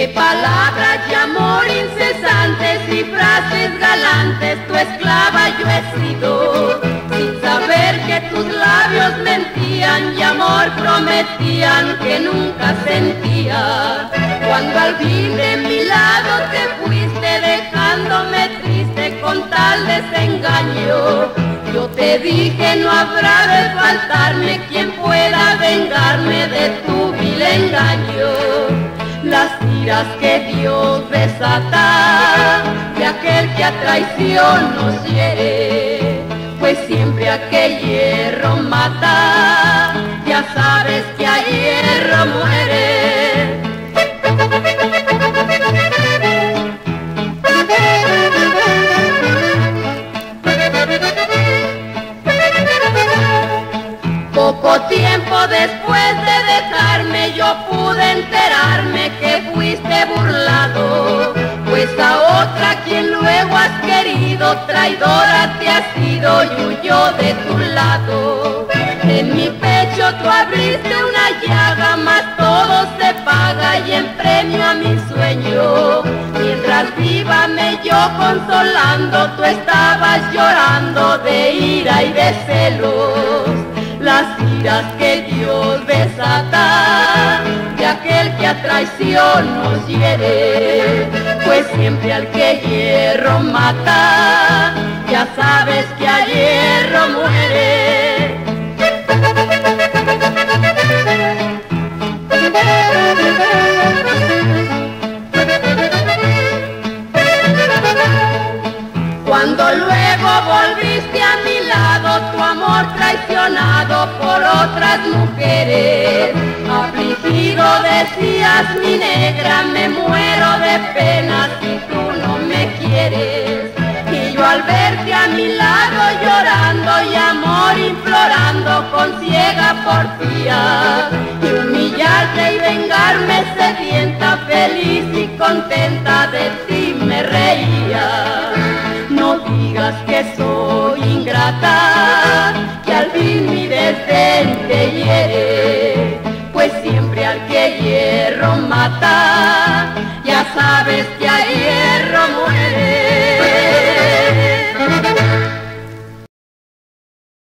De palabras y amor incesantes y frases galantes tu esclava yo he sido, sin saber que tus labios mentían y amor prometían que nunca sentía. Cuando al fin de mi lado te fuiste dejándome triste con tal desengaño, yo te dije no habrá de faltarme quien pueda vengarme Que Dios desata de aquel que a traición nos hiere, pues siempre aquel hierro mata, ya sabes que a hierro muere. Poco tiempo después de dejarme yo pude enterarme que pues a otra quien luego has querido traidora te has sido y huyó de tu lado. En mi pecho tú abriste una llaga, mas todo se paga y en premio a mi sueño. Mientras viva me yo consolando, tú estabas llorando de ira y de celos. Las iras que Dios desata aquel que a traición nos hiere, pues siempre al que hierro mata, ya sabes que a hierro muere. Cuando luego volviste a mi lado, tu amor traicionado por otras mujeres, decías mi negra, me muero de pena si tú no me quieres. Y yo al verte a mi lado llorando y amor implorando con ciega porfía, y humillarte y vengarme sedienta, feliz y contenta de ti me reía. No digas que soy ingrata, hierro mata, ya sabes que a hierro muere.